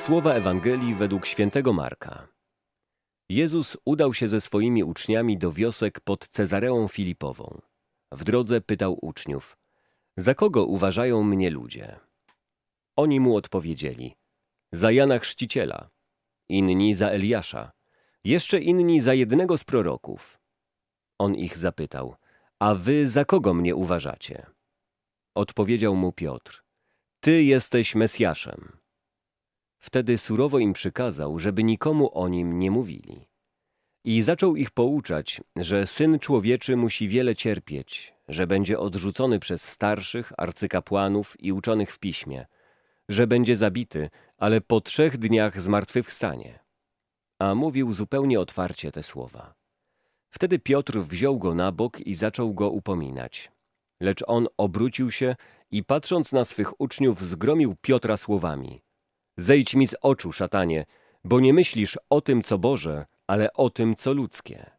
Słowa Ewangelii według świętego Marka. Jezus udał się ze swoimi uczniami do wiosek pod Cezareą Filipową. W drodze pytał uczniów: Za kogo uważają mnie ludzie? Oni mu odpowiedzieli: Za Jana Chrzciciela, inni za Eliasza, jeszcze inni za jednego z proroków. On ich zapytał: A wy za kogo mnie uważacie? Odpowiedział mu Piotr: Ty jesteś Mesjaszem. Wtedy surowo im przykazał, żeby nikomu o nim nie mówili. I zaczął ich pouczać, że Syn Człowieczy musi wiele cierpieć, że będzie odrzucony przez starszych, arcykapłanów i uczonych w piśmie, że będzie zabity, ale po trzech dniach zmartwychwstanie. A mówił zupełnie otwarcie te słowa. Wtedy Piotr wziął go na bok i zaczął go upominać. Lecz on obrócił się i patrząc na swych uczniów zgromił Piotra słowami – Zejdź mi z oczu, szatanie, bo nie myślisz o tym, co Boże, ale o tym, co ludzkie.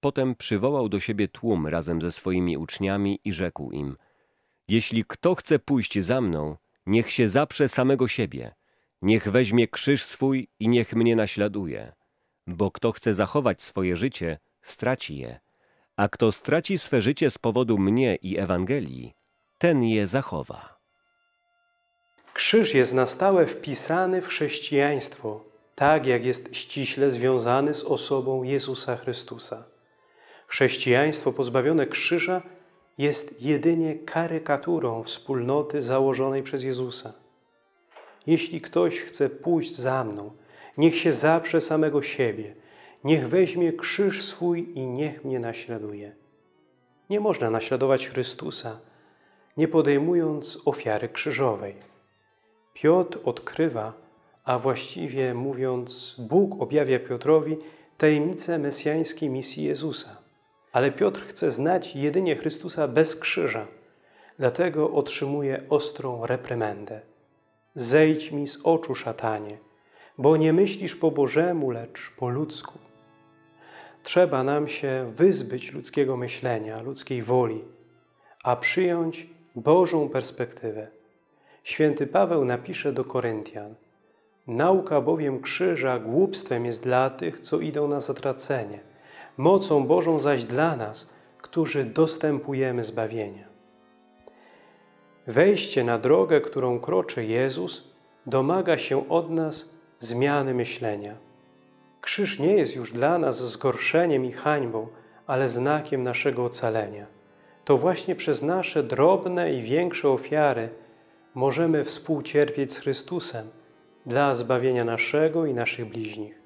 Potem przywołał do siebie tłum razem ze swoimi uczniami i rzekł im: Jeśli kto chce pójść za mną, niech się zaprze samego siebie, niech weźmie krzyż swój i niech mnie naśladuje. Bo kto chce zachować swoje życie, straci je, a kto straci swe życie z powodu mnie i Ewangelii, ten je zachowa. Krzyż jest na stałe wpisany w chrześcijaństwo, tak jak jest ściśle związany z osobą Jezusa Chrystusa. Chrześcijaństwo pozbawione krzyża jest jedynie karykaturą wspólnoty założonej przez Jezusa. Jeśli ktoś chce pójść za mną, niech się zaprze samego siebie, niech weźmie krzyż swój i niech mnie naśladuje. Nie można naśladować Chrystusa, nie podejmując ofiary krzyżowej. Piotr odkrywa, a właściwie mówiąc, Bóg objawia Piotrowi tajemnicę mesjańskiej misji Jezusa. Ale Piotr chce znać jedynie Chrystusa bez krzyża, dlatego otrzymuje ostrą reprymendę. Zejdź mi z oczu, szatanie, bo nie myślisz po Bożemu, lecz po ludzku. Trzeba nam się wyzbyć ludzkiego myślenia, ludzkiej woli, a przyjąć Bożą perspektywę. Święty Paweł napisze do Koryntian Nauka bowiem krzyża głupstwem jest dla tych, co idą na zatracenie, mocą Bożą zaś dla nas, którzy dostępujemy zbawienia. Wejście na drogę, którą kroczy Jezus, domaga się od nas zmiany myślenia. Krzyż nie jest już dla nas zgorszeniem i hańbą, ale znakiem naszego ocalenia. To właśnie przez nasze drobne i większe ofiary – możemy współcierpieć z Chrystusem dla zbawienia naszego i naszych bliźnich.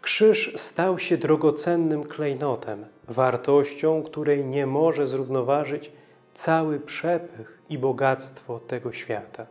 Krzyż stał się drogocennym klejnotem, wartością, której nie może zrównoważyć cały przepych i bogactwo tego świata.